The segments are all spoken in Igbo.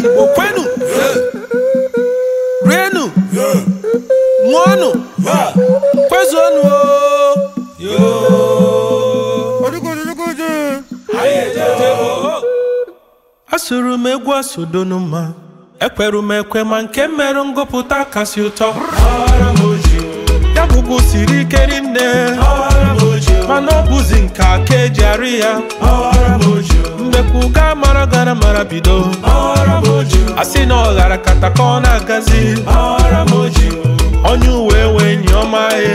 Bueno, Reno, Mono, Quazano, oh. asụrụ m egwu asụdonu me ekwere m ekwe ma nke mere ngụpụta kasị ụtọ ya bụkwa siri ike rinne mana ọ bụzi nke aka eji arị ya gara mara bido asị na ọ ghara kata ka ọ na-agazi onye uwe enwe enyi ọma e.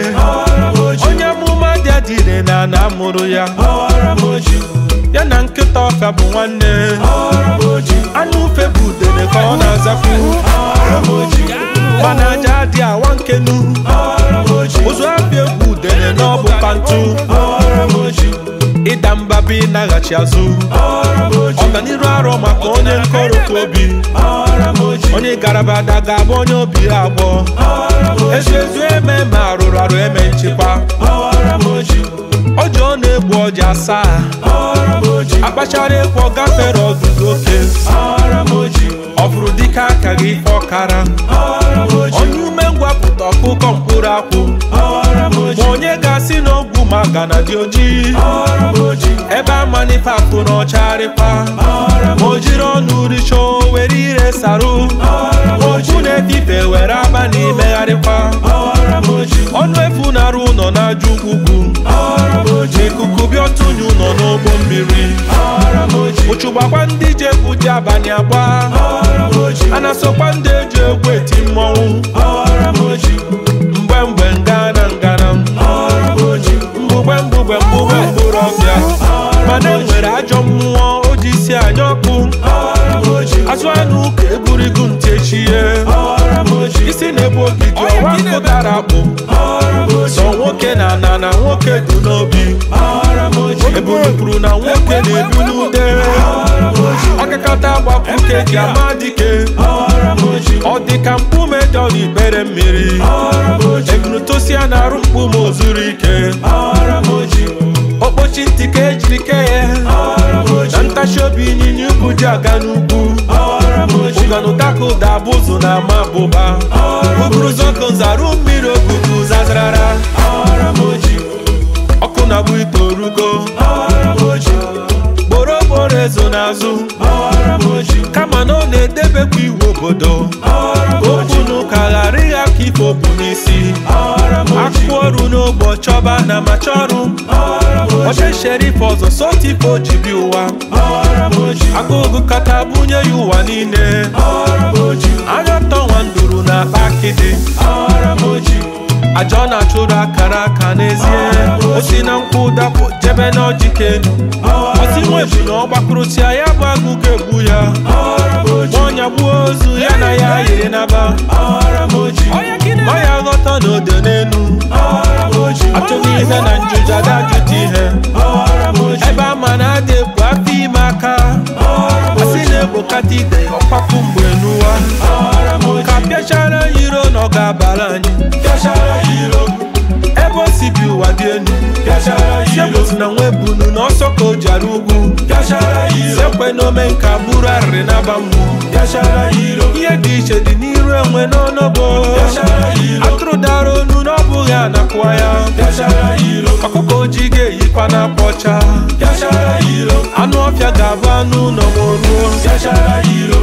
onye amụma dị adire na na amụrụ ya ya na nkịta ọka bụ nwanne anụ ufe bụ udene ka ọ na-azapụ mana aja dị awa nkenu ụzụ abịa egwu udene na ọ bụ pantu obi naghachi azụ ọganiru arọ maka onye obi. onye garaba ada ga-abụ onye obi agbọ ezuezu ezu eme ma arụrụ arụ eme nchekwa oji ọ na-egbu ọjị asaa akpachara ịkwọ gafere ọdụdụ oke ọ bụrụ dịka aka gị ife ọkara onye ume ngwapụta ọkụkọ mkpụrụ akwụ maka na dị ojii ebe amanife afụ na ọcharịkwa ma jiri ọnụ richo were ire saru oju na-efife were aba na imegharịkwa ọnụ efu nara ụlọ na-ajụ ugwu ikuku bịa ọtụnye ụlọ n'ogbo mmiri ụchụgbakwa ndị ji ekwu ji abalị agba a na-asọkwa ndị eji egwu eti mmọnwụ ochie isi na-ebu ogige ọwa pụtara akpụ sọ nwoke na na na nwoke dị n'obi eburupụrụ na nwoke na-ebu n'ude akakata agbapụ ka ama dike ọ dị ka mkpume dọrọ ikpere mmiri egunutosia na-arụ mkpume ozuru ike okpochi ntị ka ejiri ke ya na ntachi obi ịnyịnya ugwu ji aga n'ugwu buga no tako da buzu na mabuba O zoko nzaru mmiri okuku zazarara Ọkụ na-agbu itorugo Gboro gboro ezo n'azụ Kama na ọ na-edebekwa iwu obodo Okwu n'ụka ghara ịgha ka ife okwu n'isi Akụ ọrụ no chọba na ma chọrụ Ọchịchịrị ife ọzọ sotipo ji bi ụwa aka ogụkata bunye ya ụwa niile anya tọnwa nduru na akpa akịdị ajọ na-achụrụ akara aka n'ezie osi na nkwụ dapụ jebe na ọjị kenu osi na ọgbakụrụsia ya bụ agụ egbu ya nwaọnya gbuo ozu ya na ya yiri naba nwa ya ghọta n'odo n'elu achọghị ihe na njụ bụkata ide ọkpapụ mgbe n'ụwa ka pịachara iro na ga-abara anyị ebe o si bi ụwa dị enu sepụtụ na nwa na ọsọ ka o jara ugwu sekwe na ome nke bụrụ arịrị n'aba ihe dị iche dị n'iru enwe n'ọnọbọ atụrụ dara onu na ọ bụghị anakụwa ya ọkụkọ ojii ga-eyikwa na ọcha anụ ọfịa ga-abụ anụ ụlọ bịachara iro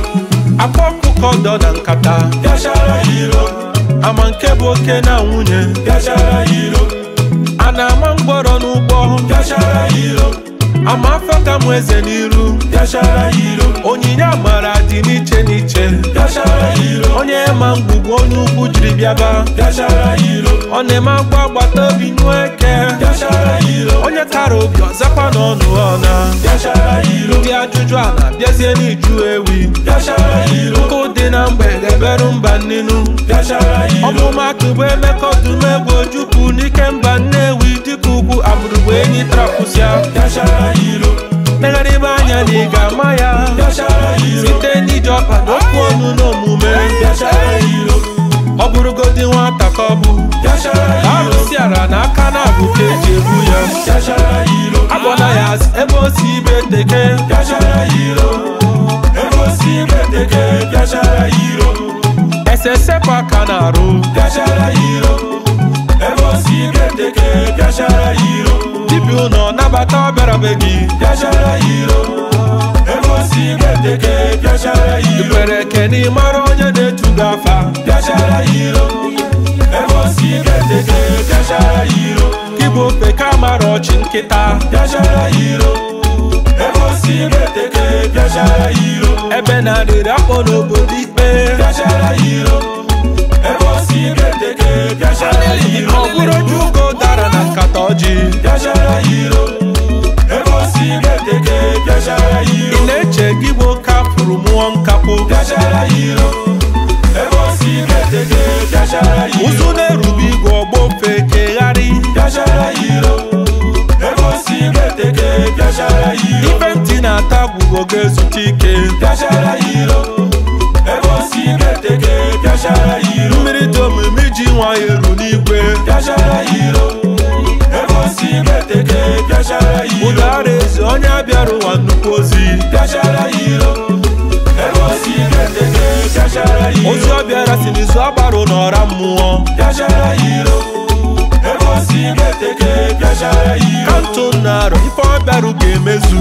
akpa ọkụkọ dọ na nkata bịachara iro ama nke bụ oke na nwunye bịachara iro a na-ama mgbọrọ n'ụgbọ bịachara iro amafe ka mụ eze n'iru onyinye amara dị n'iche n'iche onye ma mgbugbu onye ukwu jiri bịaba ọ na-eme agwa agbata obi nụ eke onye tara obi ọzakwa n'ọnụ ọna ndị ajụjụ a na-abịazie n'iju ewi nkụ dị na mgbe ga-eberu mba nnenu ọmụma akụ bụ emeka ọdụmegwu ojukwu n'ike mba mgbe enyi ya megharị ebe anya na ị ga-ama ya site n'iji ọpa na okwu ọnụ n'omume ọ bụrụgodị nwata ka arụsị bụ na aka na abụ eji ebu ya agwala ya ebe o si ibe teke esesepụ aka na arụ igeteke bịachara iro dibịa ụnọ nabata ọbịara be gị bịachara iro ego si igeteke bịachara iro ikwere keni mara onye na-etu gị afa bịachara iro ego si igeteke bịachara iro kibụ ofe ka mara ọchị nkịta bịachara iro ego si igeteke bịachara iro ebe na-adịrị akpọ n'obodo ikpe bịachara iro biashara iro ọ bụrụ ugo dara na nkata ọjị biashara iro ebe o si ga-eteke biashara iro ị na-eche gị bụ kapụrụ mụọ nkapụ biashara iro ebe o si ga-eteke biashara iro ụzụ na-erube igwe ọgbọ yiro. kegharị si ga-eteke biashara iro ife ntị na-ata gwugo ga-ezute ike biashara iro ozi ọbịara si n'izu agbarụ n'ọra mmụọ kantụ narọ ife ọbịarụ ga-emezu